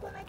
put my